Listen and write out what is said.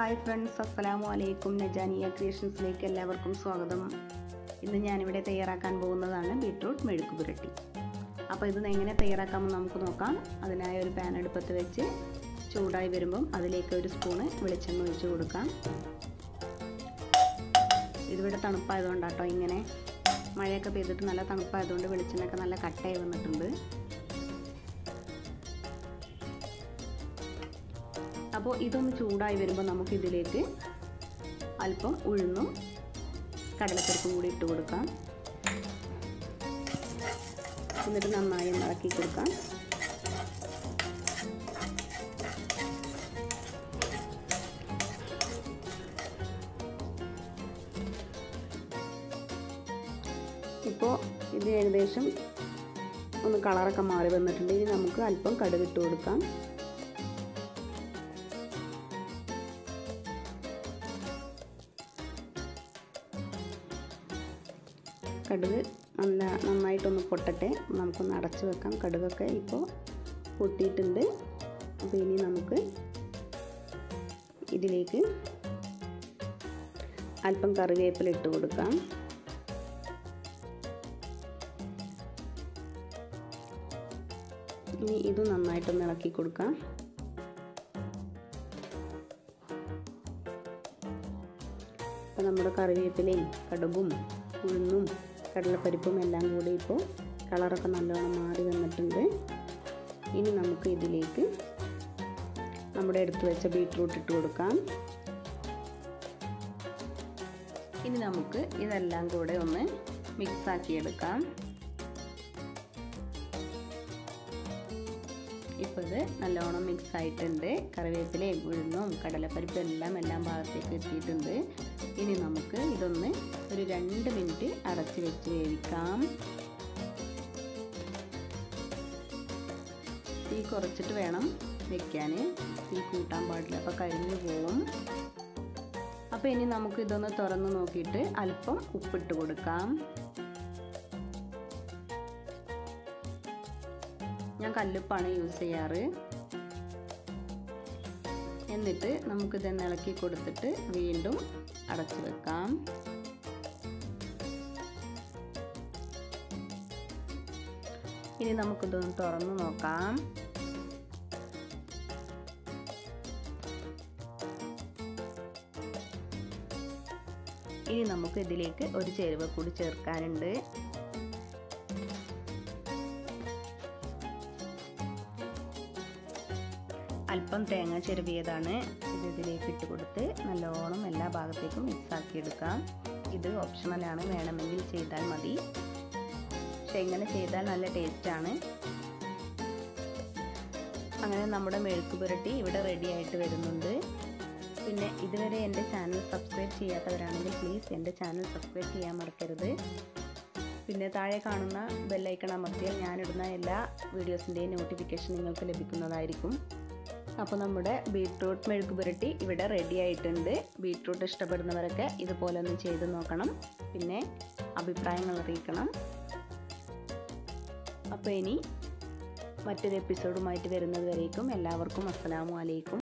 Hi friends അസ്സലാമു അലൈക്കും. നജാനിയ ക്രിയേഷൻസിലേക്ക് എല്ലാവർക്കും സ്വാഗതം. ഇന്ന് ഞാനിവിടെ തയ്യാറാക്കാൻ പോകുന്നതാണ് ബീട്രൂട്ട് മെഴുക്ക് പുരട്ടി. അപ്പോൾ ഇത് എങ്ങനെ തയ്യാറാക്കാമെന്ന് നമുക്ക് നോക്കാം. അതിനായി ഒരു പാൻ അടുപ്പത്ത് വെച്ച് ചൂടായി വരുമ്പം അതിലേക്ക് ഒരു സ്പൂണ് വെളിച്ചെണ്ണ ഒഴിച്ച് കൊടുക്കാം. ഇതിവിടെ തണുപ്പായതുകൊണ്ടാട്ടോ ഇങ്ങനെ മഴയൊക്കെ പെയ്തിട്ട് നല്ല തണുപ്പായതുകൊണ്ട് വെളിച്ചെണ്ണയൊക്കെ നല്ല കട്ടയായി വന്നിട്ടുണ്ട്. അപ്പോൾ ഇതൊന്ന് ചൂടായി വരുമ്പോൾ നമുക്കിതിലേക്ക് അല്പം ഉഴുന്നും കടലപ്പരിപ്പും കൂടി ഇട്ട് കൊടുക്കാം. എന്നിട്ട് നന്നായി ഇളക്കി കൊടുക്കാം. ഇപ്പോൾ ഇത് ഏകദേശം ഒന്ന് കളറൊക്കെ മാറി വന്നിട്ടുണ്ട്. ഇനി നമുക്ക് അല്പം കടുകിട്ട് കൊടുക്കാം. കടുക് നല്ല നന്നായിട്ടൊന്ന് പൊട്ടട്ടെ. നമുക്കൊന്ന് അടച്ചു വെക്കാം. കടുകൊക്കെ ഇപ്പോൾ പൊട്ടിയിട്ടുണ്ട്. അപ്പോൾ ഇനി നമുക്ക് ഇതിലേക്ക് അല്പം കറിവേപ്പില ഇട്ട് കൊടുക്കാം. ഇനി ഇത് നന്നായിട്ടൊന്ന് ഇളക്കി കൊടുക്കാം. അപ്പോൾ നമ്മുടെ കറിവേപ്പിലയും കടുകും ഉഴുന്നും കടലപ്പരിപ്പും എല്ലാം കൂടി ഇപ്പോൾ കളറൊക്കെ നല്ലോണം മാറി വന്നിട്ടുണ്ട്. ഇനി നമുക്ക് ഇതിലേക്ക് നമ്മുടെ എടുത്തു വെച്ച ബീട്രൂട്ട് ഇട്ട് കൊടുക്കാം. ഇനി നമുക്ക് ഇതെല്ലാം കൂടെ ഒന്ന് മിക്സാക്കി ഇപ്പോൾ ഇത് നല്ലോണം മിക്സ് ആയിട്ടുണ്ട്. കറിവേപ്പിലയും ഉഴുന്നും കടലപ്പരിപ്പും എല്ലാം എല്ലാം ഭാഗത്തേക്ക് എത്തിയിട്ടുണ്ട്. ഇനി നമുക്ക് ഇതൊന്ന് ഒരു രണ്ട് മിനിറ്റ് അടച്ച് വെച്ച് വേവിക്കാം. തീ കുറച്ചിട്ട് വേണം വെക്കാൻ തീ കൂട്ടാൻ പാടില്ല അപ്പോൾ കരിഞ്ഞു പോവും അപ്പോൾ ഇനി നമുക്ക് ഇതൊന്ന് തുറന്ന് നോക്കിയിട്ട് അല്പം ഉപ്പിട്ട് കൊടുക്കാം. ഞാൻ കല്ലുപ്പാണ് യൂസ് ചെയ്യാറ്. എന്നിട്ട് നമുക്കിത് ഇളക്കി കൊടുത്തിട്ട് വീണ്ടും അടച്ചു വെക്കാം. ഇനി നമുക്കിതൊന്ന് തുറന്നു നോക്കാം. ഇനി നമുക്ക് ഇതിലേക്ക് ഒരു ചേരുവ കൂടി ചേർക്കാനുണ്ട്. അല്പം തേങ്ങ ചെരുവിയതാണ്. ഇത് ഇതിലേക്ക് ഇട്ട് കൊടുത്ത് നല്ലോണം എല്ലാ ഭാഗത്തേക്കും മിക്സ് ആക്കി എടുക്കാം. ഇത് ഓപ്ഷണലാണ് വേണമെങ്കിൽ ചെയ്താൽ മതി. പക്ഷെ ഇങ്ങനെ ചെയ്താൽ നല്ല ടേസ്റ്റാണ് അങ്ങനെ നമ്മുടെ മെഴുക്ക് പുരട്ടി ഇവിടെ റെഡി ആയിട്ട് വരുന്നുണ്ട്. പിന്നെ ഇതുവരെ എന്റെ ചാനൽ സബ്സ്ക്രൈബ് ചെയ്യാത്തവരാണെങ്കിൽ പ്ലീസ് എന്റെ ചാനൽ സബ്സ്ക്രൈബ് ചെയ്യാൻ മറക്കരുത്. പിന്നെ താഴെ കാണുന്ന ബെല്ലൈക്കൺ അമർത്തിയാൽ ഞാനിടുന്ന എല്ലാ വീഡിയോസിന്റെയും നോട്ടിഫിക്കേഷൻ നിങ്ങൾക്ക് ലഭിക്കുന്നതായിരിക്കും. അപ്പോൾ നമ്മുടെ ബീട്രൂട്ട് മെഴുക്ക് പുരട്ടി ഇവിടെ റെഡി ആയിട്ടുണ്ട്. ബീട്രൂട്ട് ഇഷ്ടപ്പെടുന്നവരൊക്കെ ഇതുപോലെ ഒന്ന് ചെയ്ത് നോക്കണം. പിന്നെ അഭിപ്രായങ്ങൾ അറിയിക്കണം. അപ്പോൾ ഇനി മറ്റൊരു എപ്പിസോഡുമായിട്ട് വരുന്നത് വരേക്കും. എല്ലാവർക്കും അസ്സലാമു അലൈക്കും.